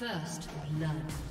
First blood.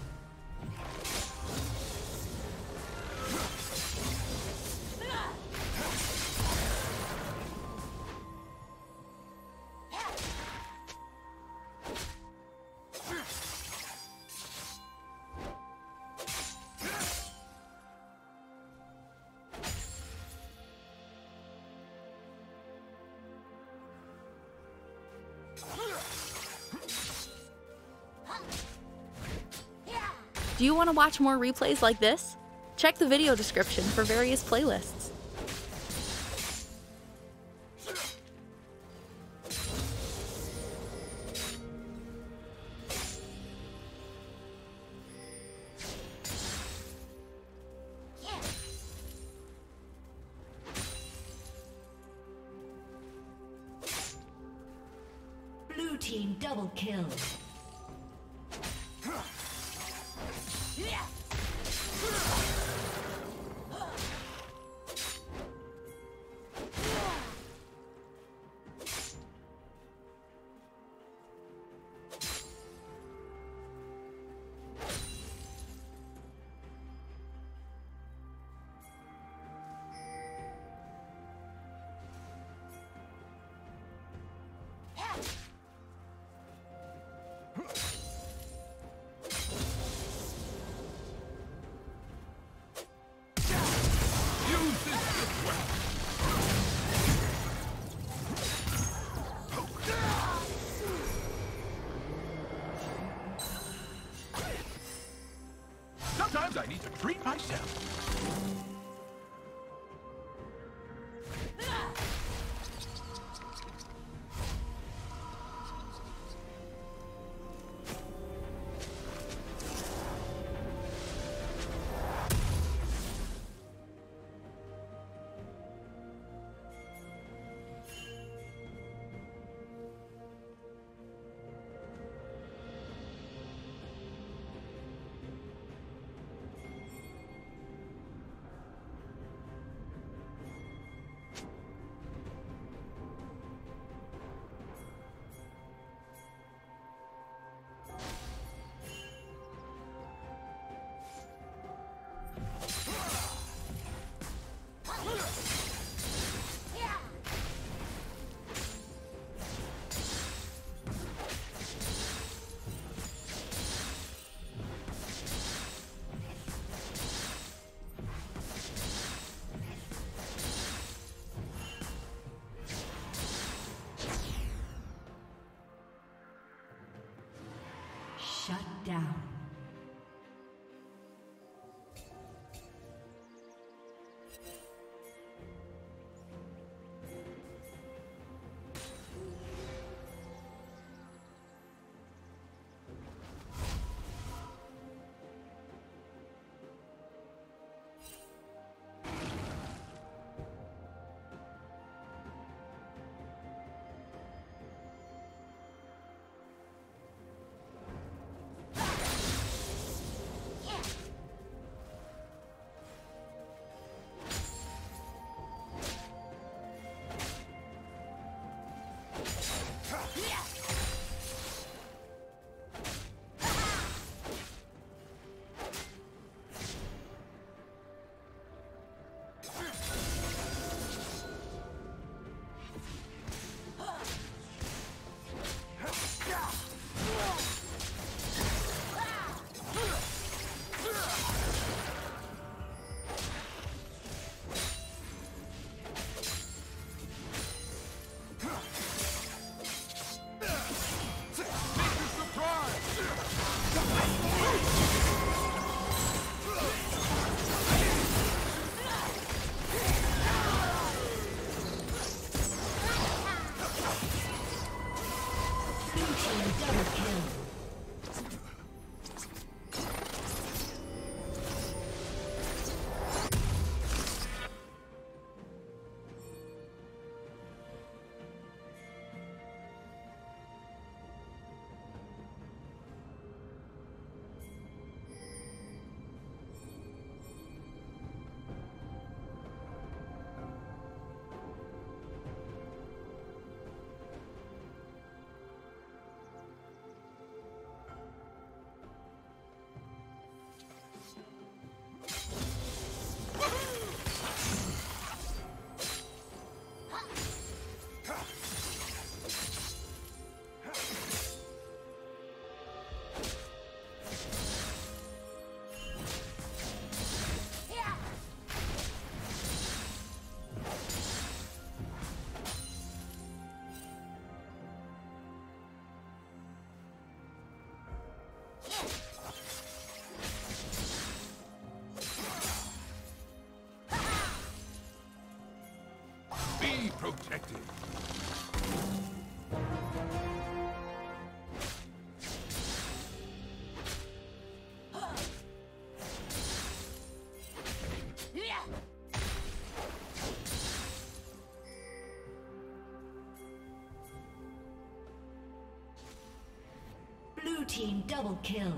Do you want to watch more replays like this? Check the video description for various playlists. Blue team double kill. Treat myself. Down. Protected. Blue team double kill.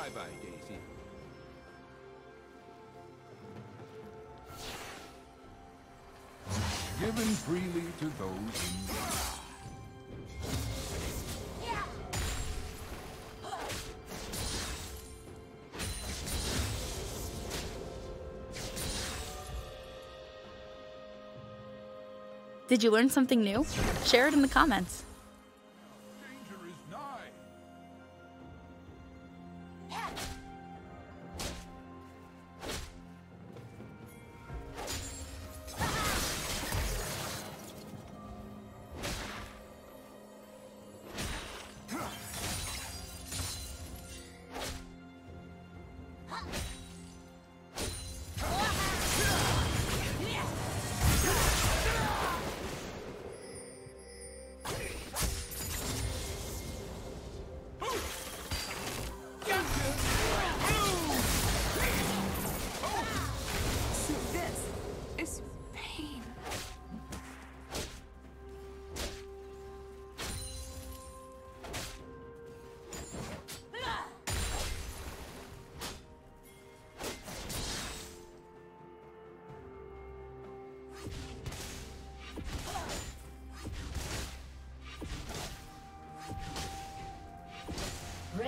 Bye-bye, Daisy. Given freely to those in need. Did you learn something new? Share it in the comments.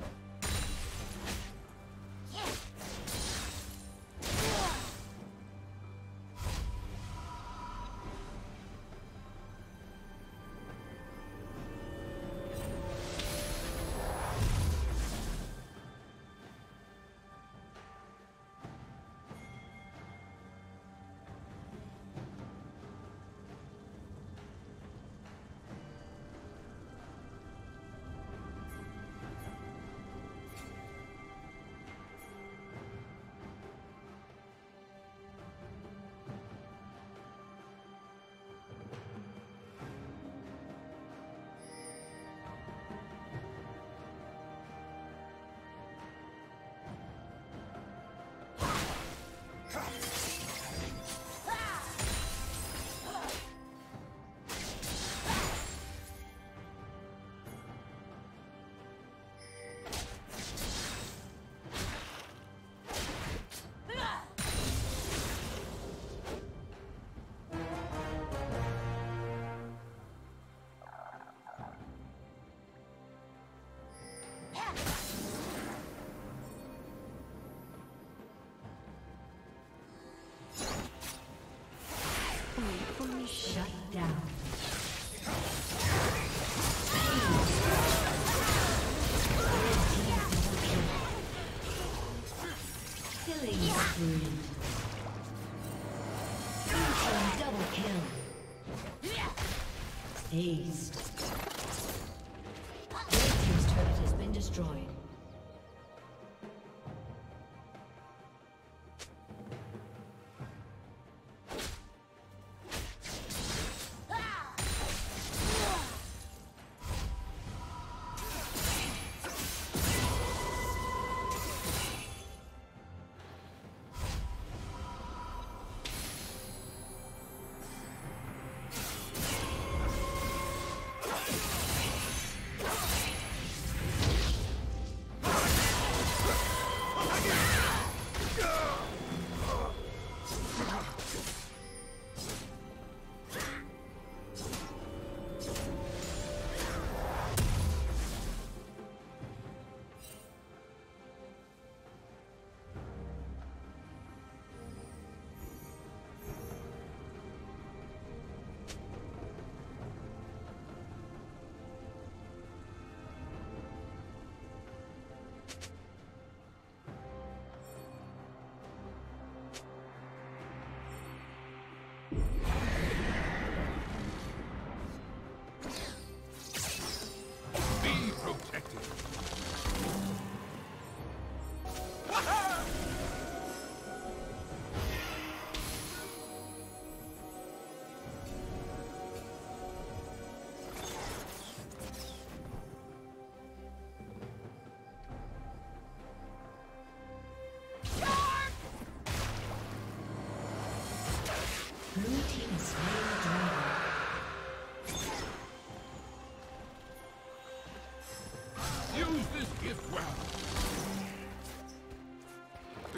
はい。down. Ace.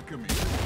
sick of.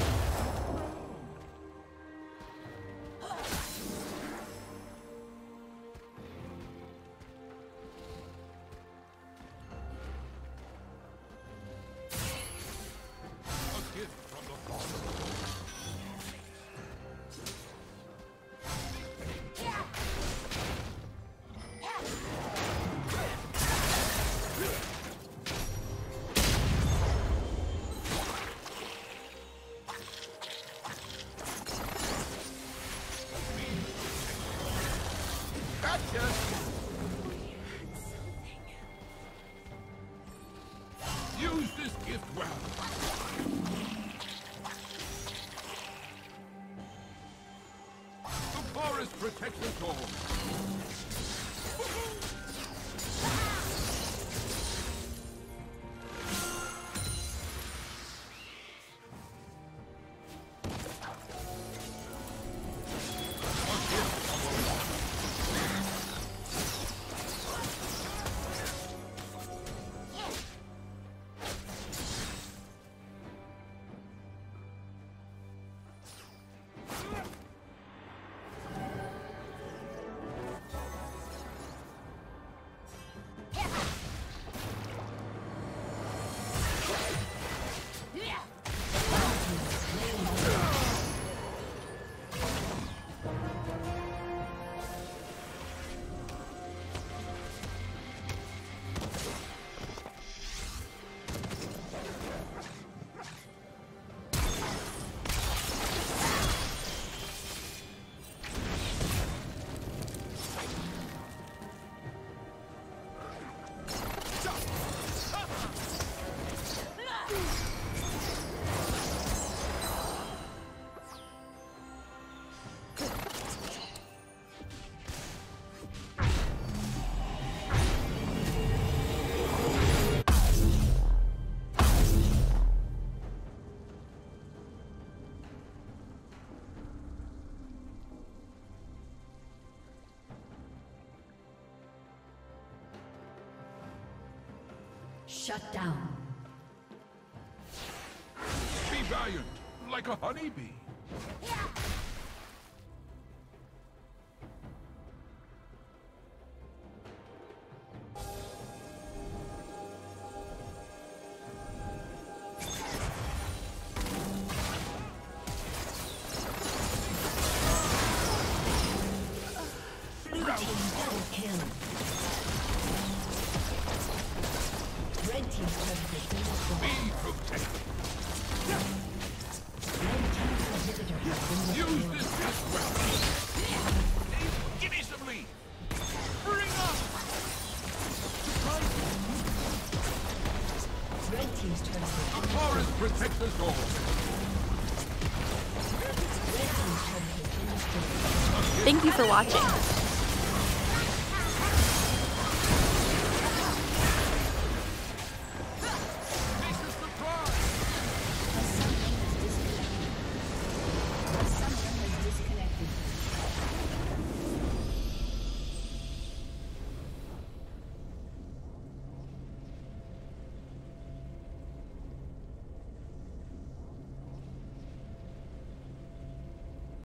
Shut down. Be valiant, like a honeybee. Yeah. Team double kill. Thank you for watching.